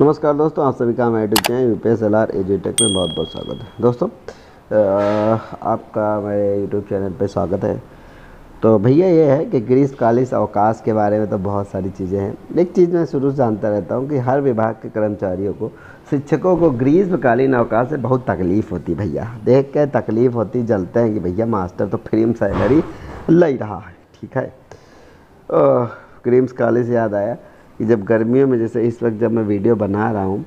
नमस्कार दोस्तों, आप सभी का मैं YouTube channel UPS L R Tech में बहुत बहुत स्वागत है। दोस्तों आपका मेरे यूट्यूब चैनल पर स्वागत है। तो भैया ये है कि ग्रीष्मकालीन अवकाश के बारे में तो बहुत सारी चीज़ें हैं। एक चीज़ मैं शुरू से जानता रहता हूँ कि हर विभाग के कर्मचारियों को, शिक्षकों को ग्रीष्मकालीन अवकाश से बहुत तकलीफ़ होती भैया। देख के तकलीफ़ होती, जलते हैं कि भैया मास्टर तो फ्री में सैलरी ले रहा है, ठीक है? ग्रीष्मकालीन से याद आया कि जब गर्मियों में, जैसे इस वक्त जब मैं वीडियो बना रहा हूँ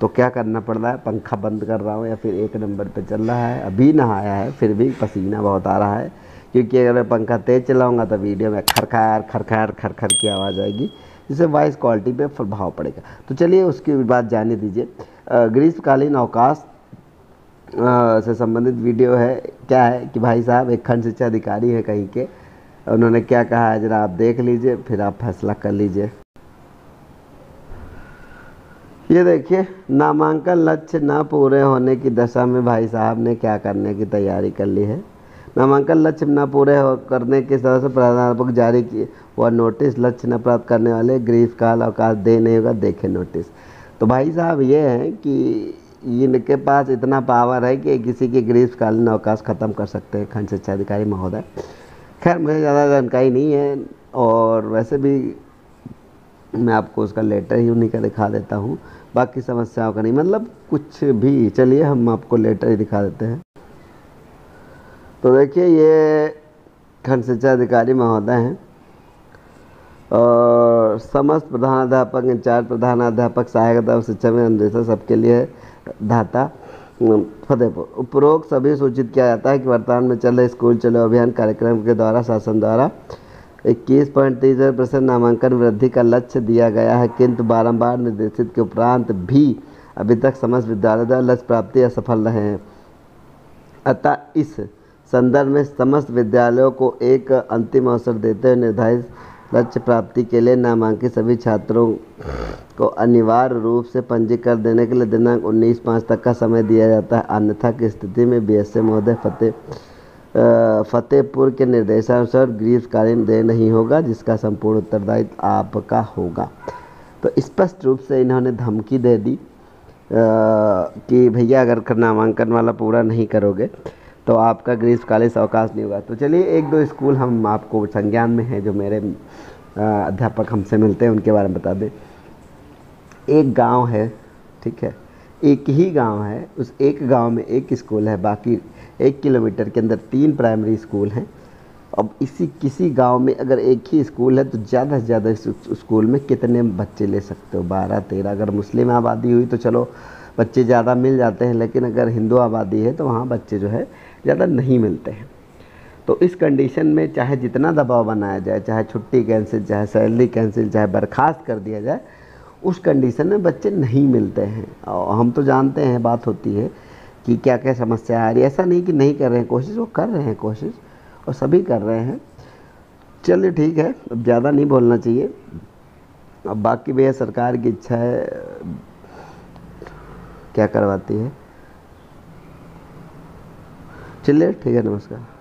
तो क्या करना पड़ रहा है? पंखा बंद कर रहा हूँ या फिर एक नंबर पे चल रहा है? अभी नहाया है, फिर भी पसीना बहुत आ रहा है। क्योंकि अगर मैं पंखा तेज़ चलाऊँगा तो वीडियो में खरखार खरखार, खरखर की आवाज़ आएगी, जिससे वॉइस क्वालिटी पे प्रभाव पड़ेगा। तो चलिए उसकी बात जाने दीजिए। ग्रीष्मकालीन अवकाश से संबंधित वीडियो है। क्या है कि भाई साहब, एक खंड शिक्षा अधिकारी है कहीं के। उन्होंने क्या कहा है, ज़रा आप देख लीजिए, फिर आप फैसला कर लीजिए। ये देखिए, नामांकन लक्ष्य न पूरे होने की दशा में भाई साहब ने क्या करने की तैयारी कर ली है? नामांकन लक्ष्य न पूरे हो करने के तरह से प्राध्यापक जारी किए वह नोटिस लक्ष्य न प्राप्त करने वाले ग्रीष्मकाल अवकाश दे नहीं होगा, देखे नोटिस। तो भाई साहब ये है कि इनके पास इतना पावर है कि किसी की ग्रीष्मकालीन अवकाश ख़त्म कर सकते हैं, खंड शिक्षा अधिकारी महोदय। खैर, मुझे ज़्यादा जानकारी नहीं है और वैसे भी मैं आपको उसका लेटर ही उन्हीं का दिखा देता हूँ, बाकी समस्याओं का नहीं। मतलब कुछ भी, चलिए हम आपको लेटर ही दिखा देते हैं। तो देखिए, ये खंड शिक्षा अधिकारी महोदय हैं और समस्त प्रधानाध्यापक, इंचार्ज प्रधानाध्यापक, सहायक अध्यापक शिक्षा में अनुदेशक सबके लिए धाता फतेहपुर। उपरोक्त सभी सूचित किया जाता है कि वर्तमान में चल रहे स्कूल चलो अभियान कार्यक्रम के द्वारा, शासन द्वारा इक्कीस पॉइंट तीस प्रतिशत नामांकन वृद्धि का लक्ष्य दिया गया है, किंतु बारंबार निर्देशित के उपरांत भी अभी तक समस्त विद्यालय द्वारा लक्ष्य प्राप्ति असफल रहे हैं। अतः इस संदर्भ में समस्त विद्यालयों को एक अंतिम अवसर देते हुए निर्धारित लक्ष्य प्राप्ति के लिए नामांकित सभी छात्रों को अनिवार्य रूप से पंजीकरण देने के लिए दिनांक 19 पाँच तक का समय दिया जाता है। अन्यथा की स्थिति में बी एस महोदय फतेह फतेहपुर के निर्देशानुसार ग्रीष्मकालीन दे नहीं होगा जिसका संपूर्ण उत्तरदायित्व आपका होगा। तो स्पष्ट रूप से इन्होंने धमकी दे दी आ, कि भैया अगर नामांकन वाला पूरा नहीं करोगे तो आपका ग्रीष्मकालीन अवकाश नहीं होगा। तो चलिए, एक दो स्कूल हम आपको संज्ञान में हैं, जो मेरे अध्यापक हमसे मिलते हैं, उनके बारे में बता दें। एक गाँव है, ठीक है? एक ही गाँव है, उस एक गाँव में एक स्कूल है, बाकी एक किलोमीटर के अंदर तीन प्राइमरी स्कूल हैं। अब इसी, किसी गाँव में अगर एक ही स्कूल है तो ज़्यादा से ज़्यादा स्कूल में कितने बच्चे ले सकते हो? बारह, तेरह, अगर मुस्लिम आबादी हुई तो चलो, बच्चे ज़्यादा मिल जाते हैं, लेकिन अगर हिंदू आबादी है तो वहाँ बच्चे जो है ज़्यादा नहीं मिलते हैं। तो इस कंडीशन में चाहे जितना दबाव बनाया जाए, चाहे छुट्टी कैंसिल चाहे सैलरी कैंसिल चाहे बर्खास्त कर दिया जाए, उस कंडीशन में बच्चे नहीं मिलते हैं। और हम तो जानते हैं, बात होती है कि क्या क्या समस्या आ रही है। ऐसा नहीं कि नहीं कर रहे हैं कोशिश, वो कर रहे हैं कोशिश और सभी कर रहे हैं। चलिए ठीक है, अब ज़्यादा नहीं बोलना चाहिए। अब बाकी भैया सरकार की इच्छा है, क्या करवाती है? चलिए ठीक है नमस्कार।